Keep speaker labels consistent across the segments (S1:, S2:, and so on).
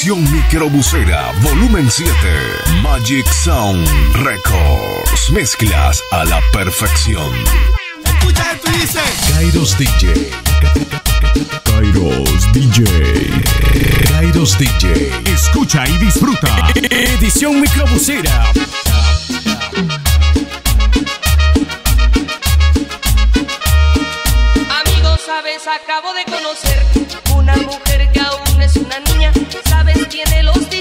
S1: Edición Microbusera, volumen 7. Magic Sound Records. Mezclas a la perfección.
S2: Escucha esto y dice.
S1: Kairos DJ. Kairos DJ. Kairos DJ. Escucha y disfruta.
S2: Edición Microbusera.
S3: Amigos, sabes, acabo de conocer una mujer tiene los
S1: días.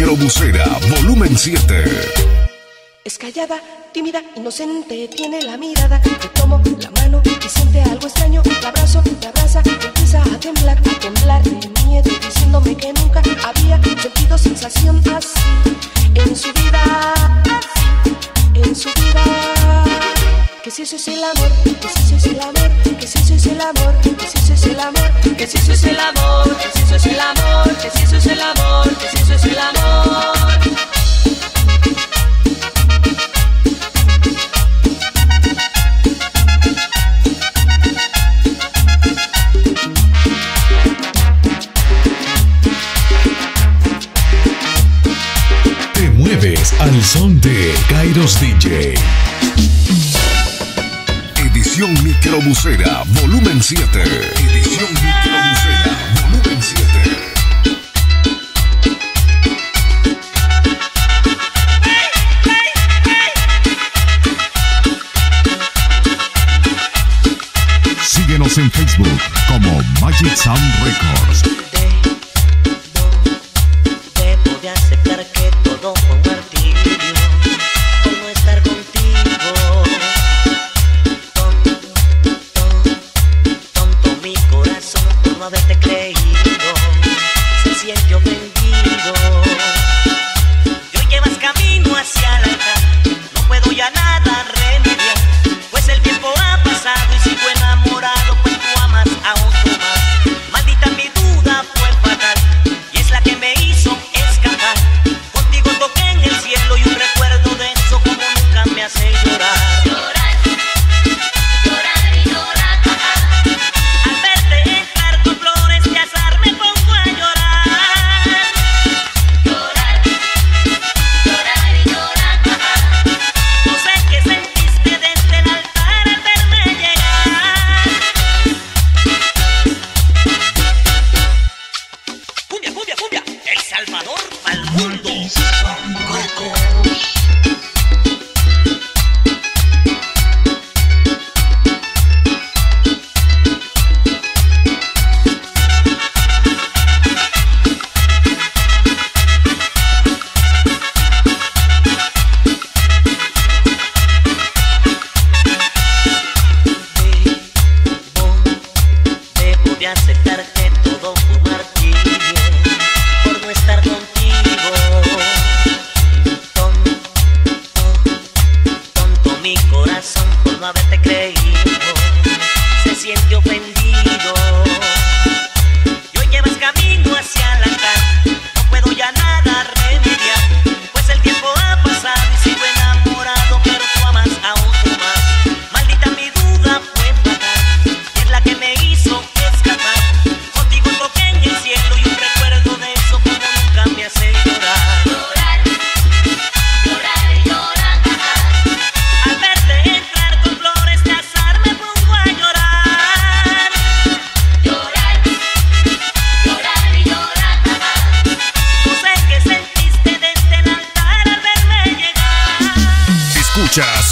S1: Microbusera, volumen 7.
S3: Es callada, tímida, inocente, tiene la mirada. Te tomo la mano y siente algo extraño. Te abrazo, te abraza, empieza a temblar, a temblar de miedo, diciéndome que nunca había sentido sensación así en su vida. En su vida. Que si eso es el amor, que si eso es el amor, que si eso es el amor, que si eso es el amor, que si eso es el amor, que si eso es el amor, que si eso es el amor, que si
S1: Kairos DJ. Edición Microbusera, volumen 7. Edición Microbusera, volumen 7. Síguenos en Facebook como Magic Sound Records.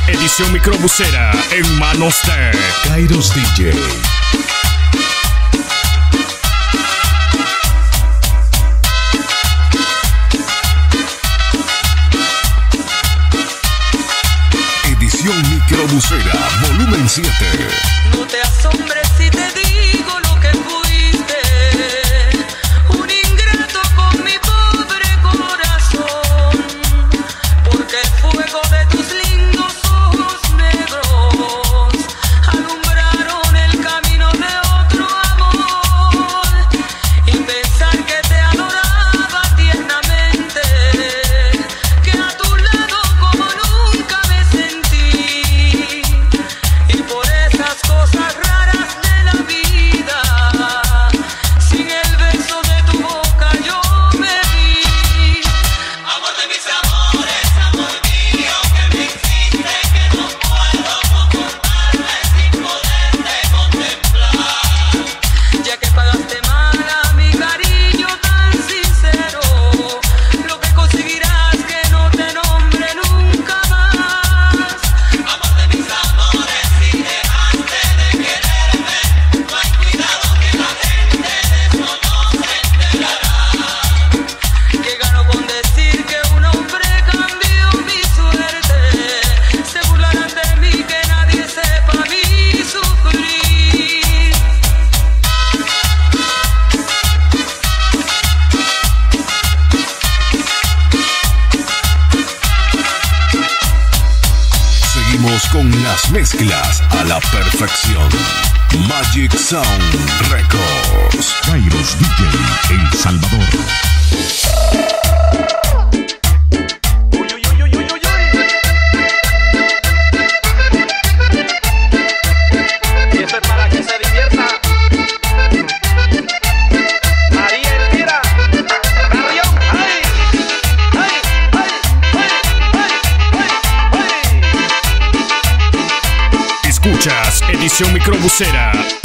S2: Edición Microbusera en manos de
S1: Kairos DJ. Edición Microbusera, volumen 7.
S3: No te asombres.
S1: Magic Sound Records. Kairos DJ El Salvador.
S2: Estación Microbusera.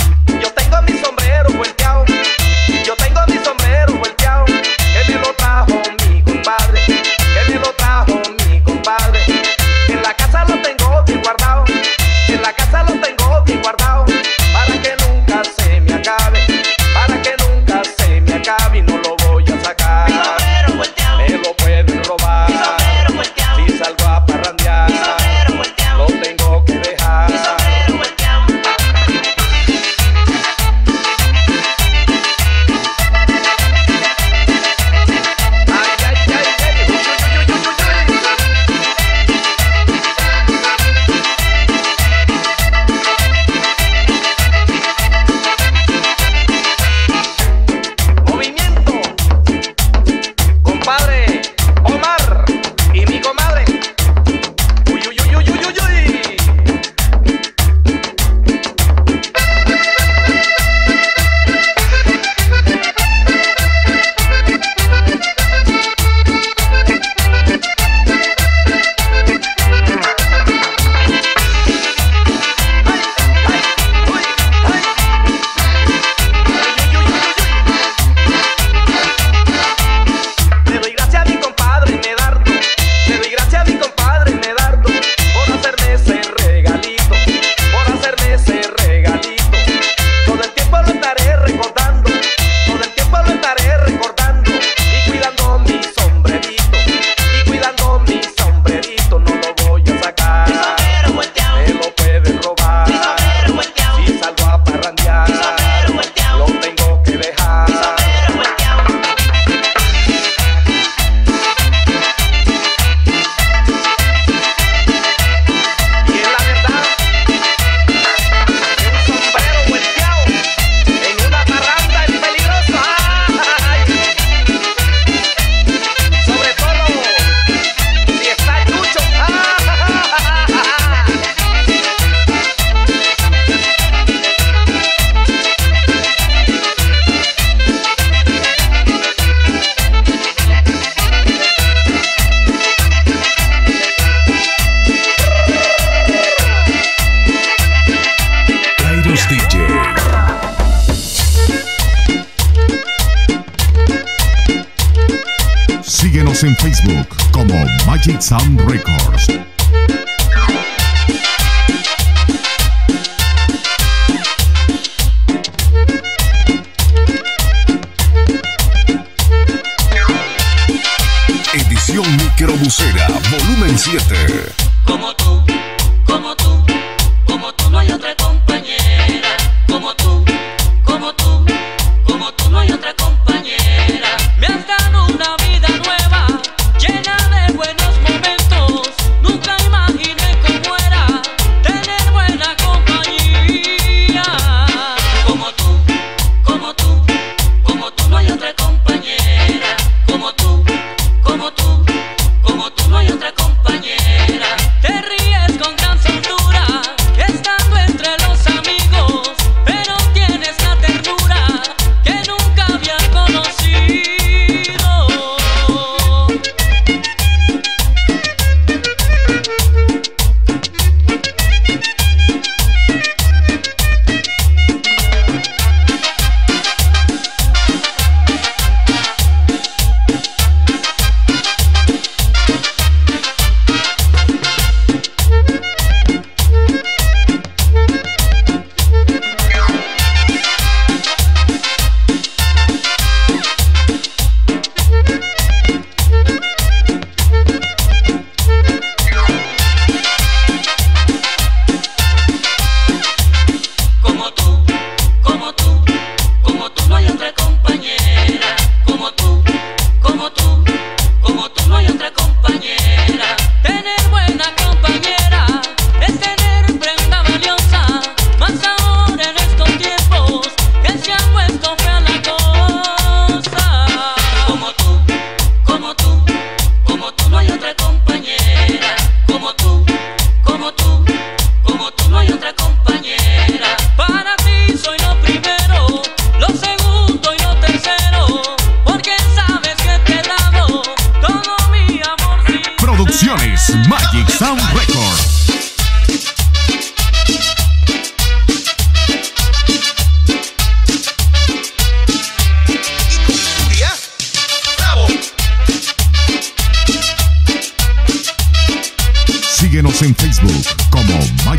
S1: Síguenos en Facebook como Magic Sound Records.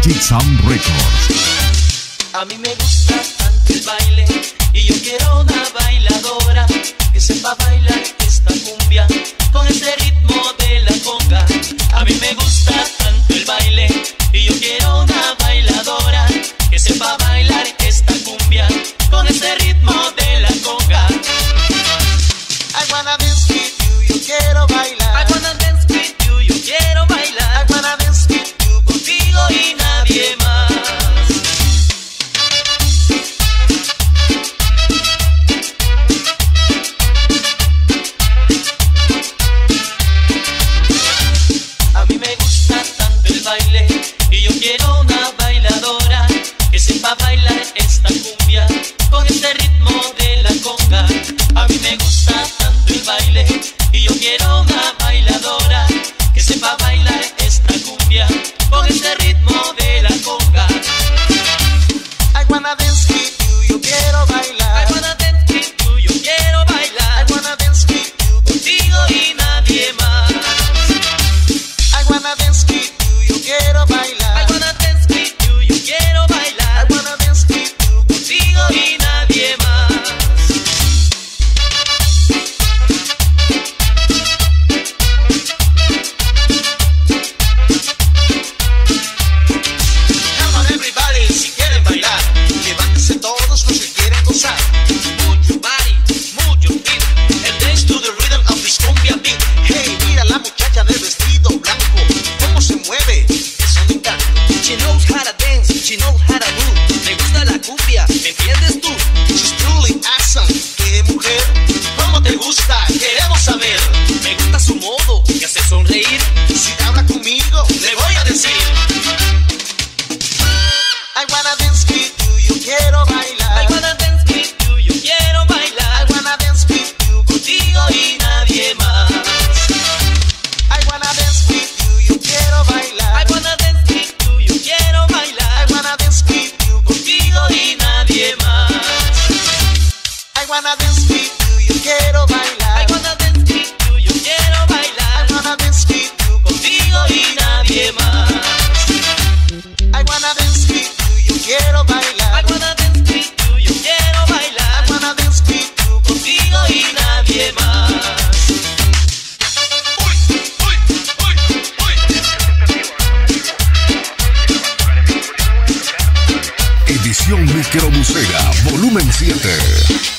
S1: Magic Records.
S4: A mí me gusta tanto el baile.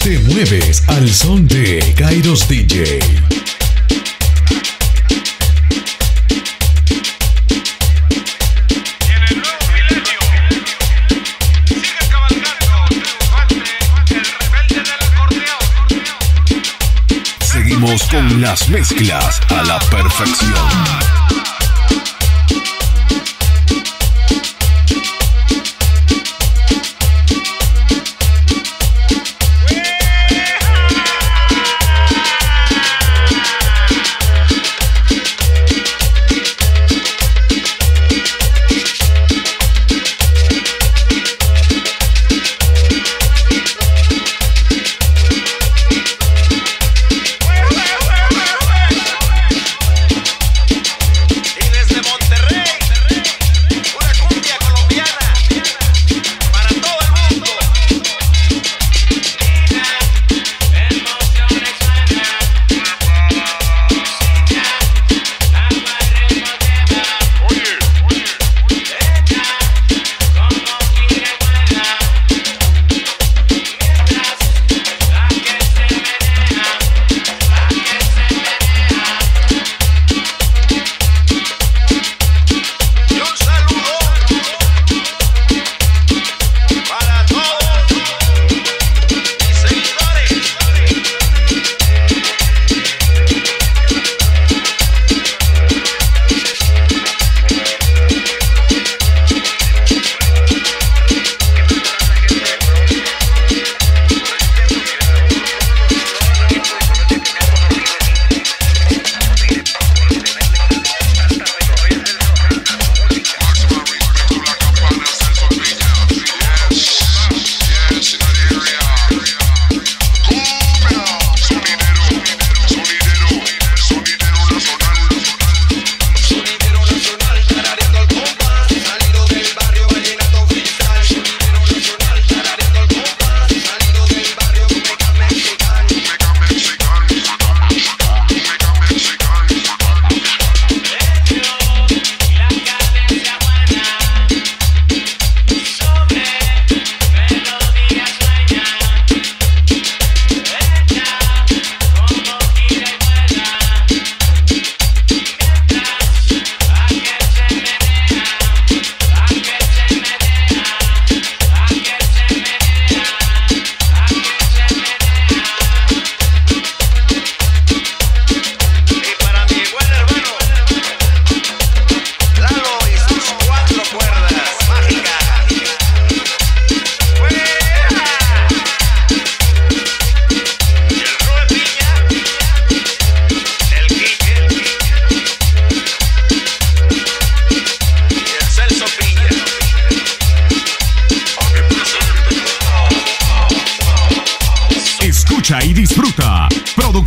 S5: Te mueves al son de Kairos DJ.
S6: En el nuevo milenio sigue triunfante el rebelde del acordeón.
S7: Seguimos con las mezclas a la perfección.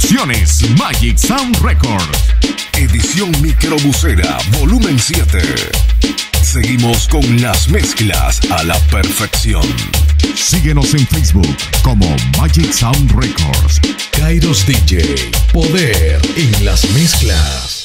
S5: Producciones Magic Sound Records.
S7: Edición Microbusera, volumen 7. Seguimos con las mezclas a la perfección.
S5: Síguenos en Facebook como Magic Sound Records. Kairos DJ. Poder en las mezclas.